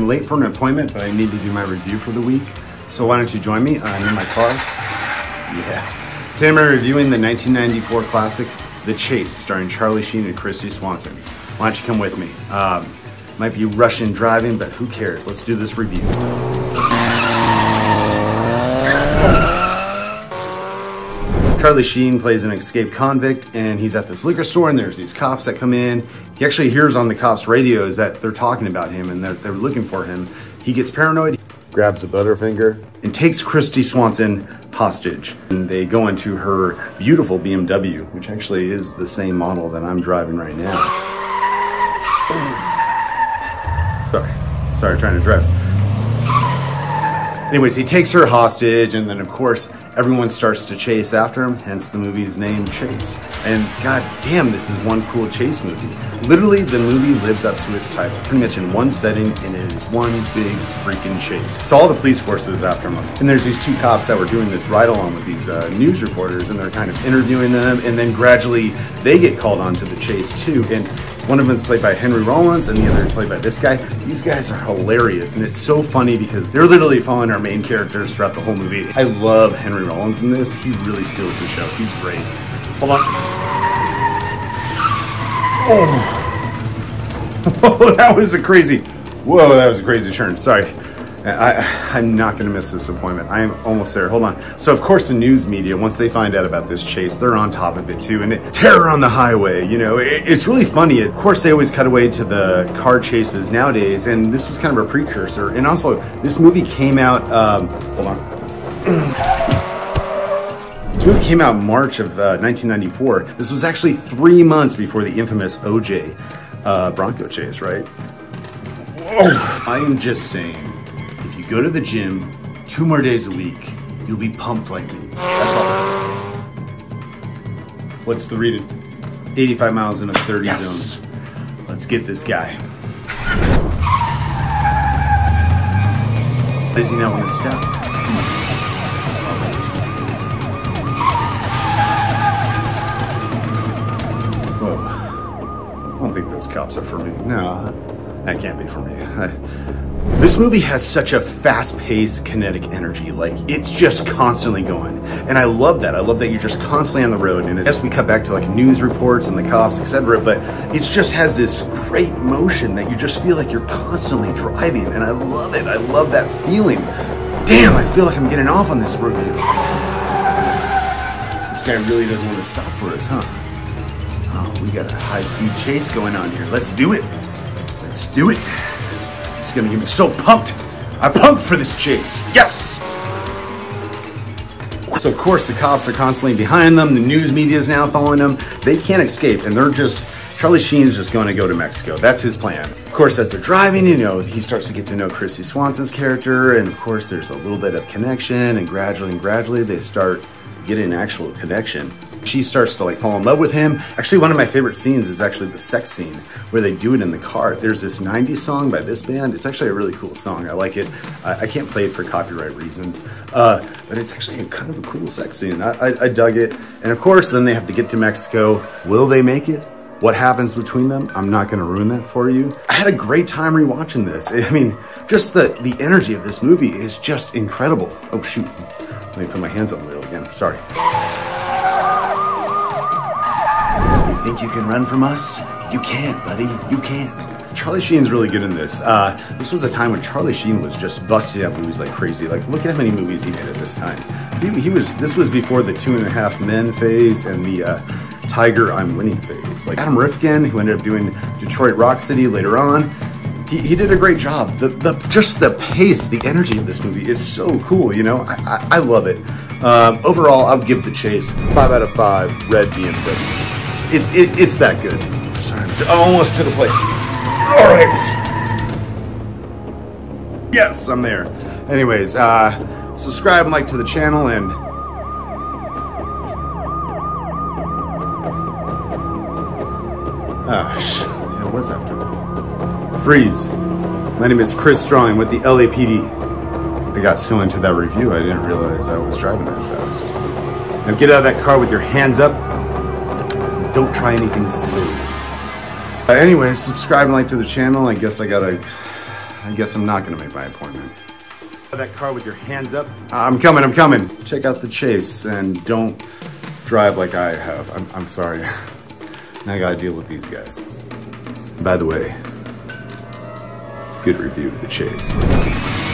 I'm late for an appointment, but I need to do my review for the week. So why don't you join me? I'm in my car. Yeah. Today I'm reviewing the 1994 classic, The Chase, starring Charlie Sheen and Kristy Swanson. Why don't you come with me? Um, might be Russian driving, but who cares? Let's do this review. Charlie Sheen plays an escaped convict and he's at this liquor store and there's these cops that come in. He actually hears on the cops' radios that they're talking about him and they're, they're looking for him. He gets paranoid, grabs a Butterfinger, and takes Kristy Swanson hostage. And they go into her beautiful BMW, which actually is the same model that I'm driving right now. Sorry, sorry, trying to drive. Anyways, he takes her hostage and then of course everyone starts to chase after him, hence the movie's name, Chase. And god damn, this is one cool chase movie. Literally, the movie lives up to its title, pretty much in one setting, and it is one big freaking chase. So all the police forces after him. And there's these two cops that were doing this ride-along with these uh, news reporters, and they're kind of interviewing them, and then gradually they get called onto the chase too. And one of them is played by Henry Rollins and the other is played by this guy. These guys are hilarious and it's so funny because they're literally following our main characters throughout the whole movie. I love Henry Rollins in this. He really steals the show. He's great. Hold on. Oh. that was a crazy, whoa, that was a crazy turn. Sorry. I, am not to miss this appointment. I am almost there. Hold on. So, of course, the news media, once they find out about this chase, they're on top of it too. And it, terror on the highway, you know, it, it's really funny. Of course, they always cut away to the car chases nowadays. And this was kind of a precursor. And also, this movie came out, um, hold on. This movie came out March of uh, 1994. This was actually three months before the infamous OJ uh, Bronco chase, right? Oh, I am just saying, go to the gym two more days a week, you'll be pumped like me. That's all. What's the reading? 85 miles in a 30 yes. zone. Let's get this guy. Does he not want to stop? Whoa. I don't think those cops are for me. No, that can't be for me. I, this movie has such a fast-paced kinetic energy, like it's just constantly going. And I love that. I love that you're just constantly on the road. And yes, we cut back to like news reports and the cops, etc. But it just has this great motion that you just feel like you're constantly driving. And I love it. I love that feeling. Damn, I feel like I'm getting off on this review. This guy really doesn't want to stop for us, huh? Oh, we got a high-speed chase going on here. Let's do it. Let's do it. It's gonna get me so pumped. I'm pumped for this chase. Yes! So of course the cops are constantly behind them. The news media is now following them. They can't escape and they're just, Charlie Sheen's just going to go to Mexico. That's his plan. Of course, as they're driving, you know, he starts to get to know Kristy Swanson's character. And of course, there's a little bit of connection and gradually and gradually they start getting an actual connection. She starts to like fall in love with him. Actually, one of my favorite scenes is actually the sex scene where they do it in the car. There's this 90s song by this band. It's actually a really cool song. I like it. I, I can't play it for copyright reasons, uh, but it's actually kind of a cool sex scene. I, I, I dug it. And of course, then they have to get to Mexico. Will they make it? What happens between them? I'm not gonna ruin that for you. I had a great time rewatching this. I mean, just the, the energy of this movie is just incredible. Oh shoot, let me put my hands on the wheel again, sorry. Think you can run from us? You can't, buddy. You can't. Charlie Sheen's really good in this. Uh, this was a time when Charlie Sheen was just busting out movies like crazy. Like, look at how many movies he made at this time. He, he was. This was before the Two and a Half Men phase and the uh, Tiger I'm Winning phase. Like Adam Rifkin, who ended up doing Detroit Rock City later on. He, he did a great job. The, the just the pace, the energy of this movie is so cool. You know, I, I, I love it. Um, overall, I'll give The Chase five out of five. Red BMW it, it, it's that good. Almost to the place. All right. Yes, I'm there. Anyways, uh, subscribe and like to the channel and Ah, it was after me. Freeze. My name is Chris Strong with the LAPD. I got so into that review, I didn't realize I was driving that fast. Now get out of that car with your hands up don't try anything silly. Uh, anyways, subscribe and like to the channel. I guess I gotta I guess I'm not gonna make my appointment. That car with your hands up. I'm coming, I'm coming. Check out the chase and don't drive like I have. I'm, I'm sorry. now I gotta deal with these guys. By the way, good review of the chase.